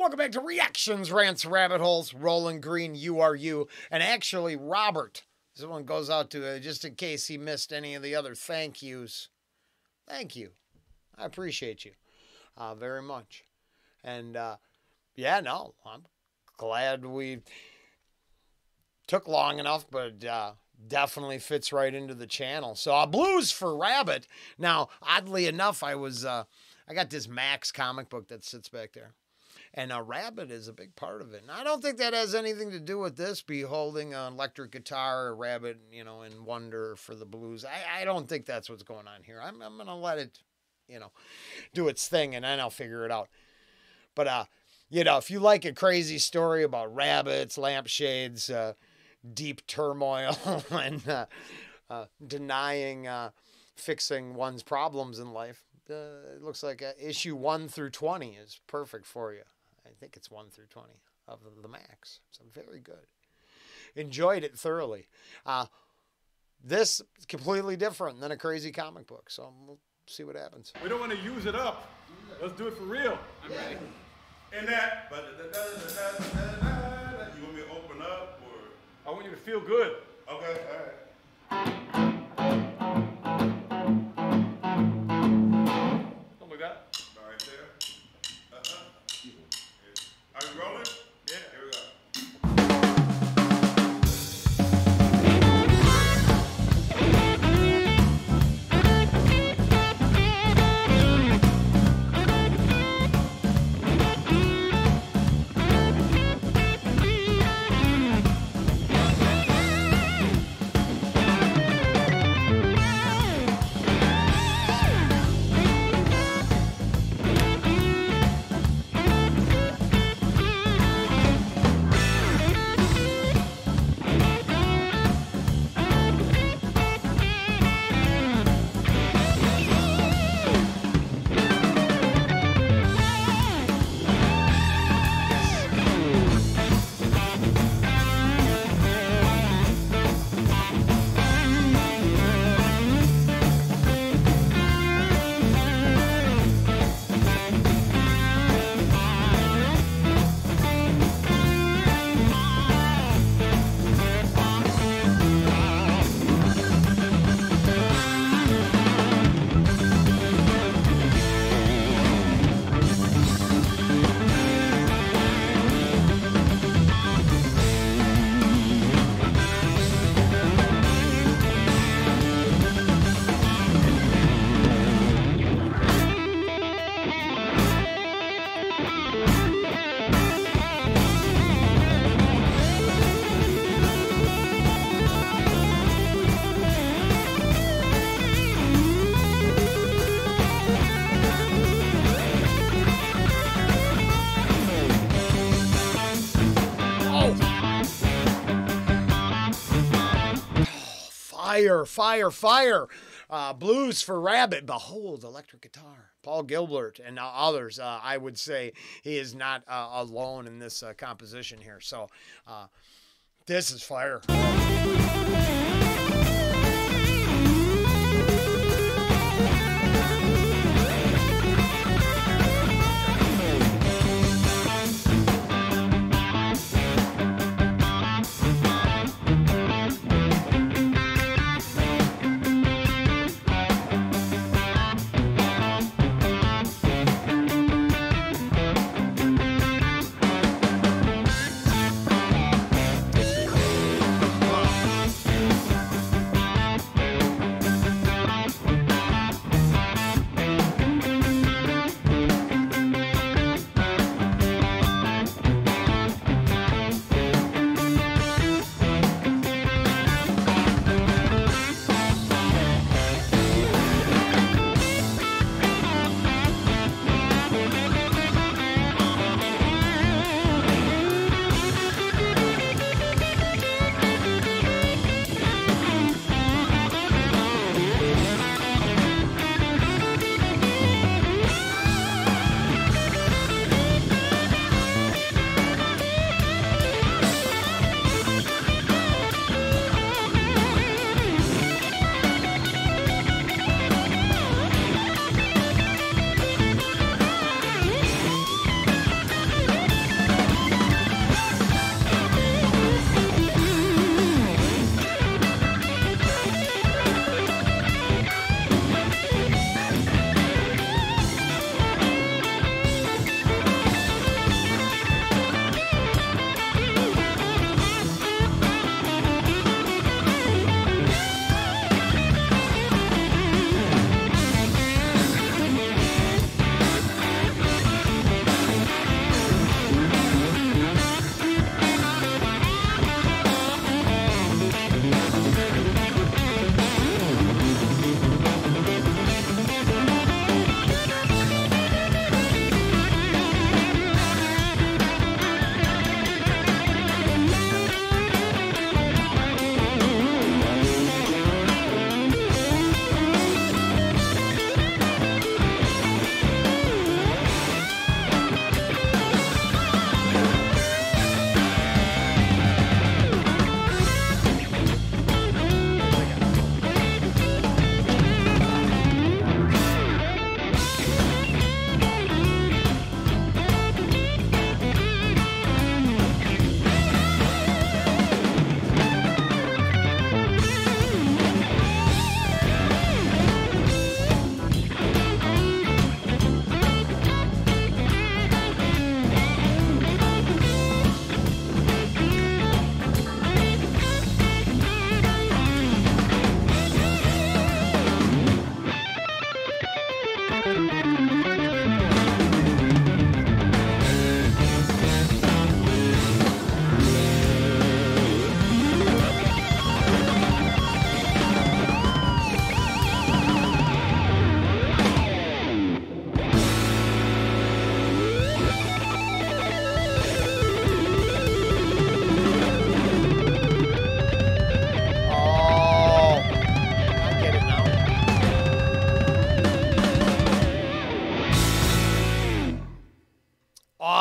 Welcome back to Reactions, Rants, Rabbit Holes, Rollen Green, You Are You. And actually, Robert, this one goes out to uh, just in case he missed any of the other thank yous. Thank you. I appreciate you uh, very much. And uh, yeah, no, I'm glad we took long enough, but uh, definitely fits right into the channel. So uh, blues for rabbit. Now, oddly enough, I was uh, I got this Max comic book that sits back there. And a rabbit is a big part of it. And I don't think that has anything to do with this, be holding an electric guitar, a rabbit, you know, in wonder for the blues. I, I don't think that's what's going on here. I'm, I'm going to let it, you know, do its thing and then I'll figure it out. But, uh, you know, if you like a crazy story about rabbits, lampshades, uh, deep turmoil, and uh, uh, denying uh, fixing one's problems in life, uh, it looks like uh, issue 1 through 20 is perfect for you. I think it's 1 through 20 of the Max. So very good. Enjoyed it thoroughly. Uh, this is completely different than a crazy comic book. So we'll see what happens. We don't want to use it up. Let's do it for real. I'm ready. And that, but you want me to open up or? I want you to feel good. Okay, all Fire, fire, fire. Uh, blues for Rabbit. Behold, electric guitar. Paul Gilbert and others. Uh, I would say he is not uh, alone in this uh, composition here. So uh, this is fire.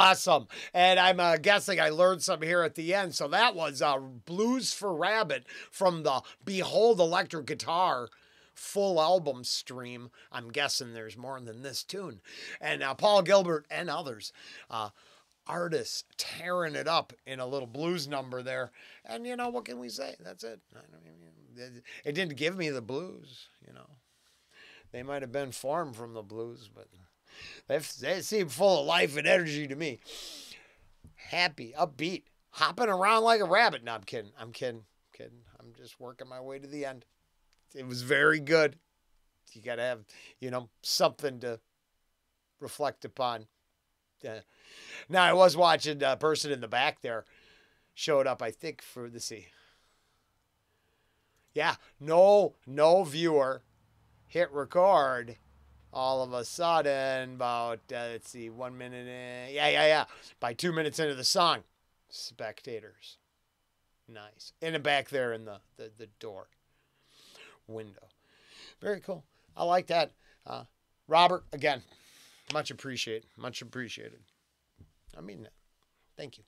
Awesome. And I'm uh, guessing I learned some here at the end. So that was uh, Blues for Rabbit from the Behold Electric Guitar full album stream. I'm guessing there's more than this tune. And uh, Paul Gilbert and others. Uh, artists tearing it up in a little blues number there. And you know, what can we say? That's it. It didn't give me the blues, you know. They might have been formed from the blues, but they, they seem full of life and energy to me. Happy, upbeat, hopping around like a rabbit. No, I'm kidding. I'm kidding. kidding. I'm just working my way to the end. It was very good. You got to have, you know, something to reflect upon. Yeah. Now I was watching a person in the back there showed up. I think for the see. Yeah, no, no viewer hit record. All of a sudden, about uh, let's see, one minute. In, yeah, yeah, yeah. By two minutes into the song, spectators. Nice. In the back there in the the, the door window. Very cool. I like that. Uh, Robert, again, much appreciated. Much appreciated. I mean that. Thank you.